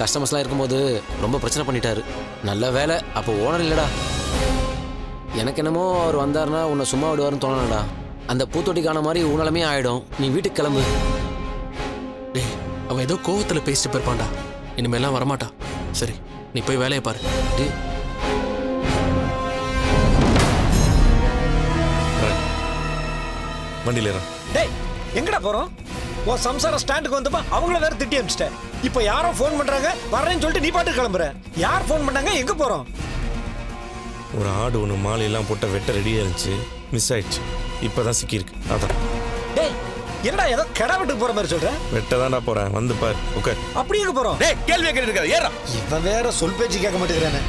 கஸ்டமர்ஸ்லாம் இருக்கும்போது ரொம்ப பிரச்சனை பண்ணிட்டாரு. நல்ல வேலை அப்போ ஓனர் இல்லைடா. எனக்கு என்னமோ அவர் வந்தாருன்னா உன்னை சும்மா விடுவாருன்னு தோணலடா. அந்த பூத்தொட்டிக்கான மாதிரி உணலமே ஆயிடும். நீ வீட்டுக்கு கிளம்பு. டேய் அவன் ஏதோ கோவத்துல பேசிட்டு போயிருப்பான்டா. இனிமேலாம் வரமாட்டான் சரி நீ போய் வேலையை பாரு. டேய். வண்டியில் டேய் எங்கடா போறோம்? உன் சம்சாரம் ஸ்டாண்டுக்கு வந்தப்ப அவங்கள வேற திட்டி அனுப்பிச்சிட்டேன். இப்போ யாரோ ஃபோன் பண்றாங்க வரேன்னு சொல்லிட்டு நீ பாட்டு கிளம்புற. யார் ஃபோன் பண்ணாங்க எங்க போறோம்? ஒரு ஆடு ஒன்று மாலையெல்லாம் போட்ட வெட்ட ரெடியாக இருந்துச்சு. மிஸ் ஆயிடுச்சு. இப்போ தான் சிக்கியிருக்கு. அதான். டேய் என்னடா ஏதோ கிடா வீட்டுக்கு போற மாதிரி சொல்ற? வெட்ட தான்டா போகிறேன் வந்து பார். உட்கார். அப்படி எங்க போறோம்? டேய் கேள்வி கேட்டு இருக்காது. ஏறா. இவன் வேற சொல் பேச்சு கேட்க மாட்டேங்கிறானே.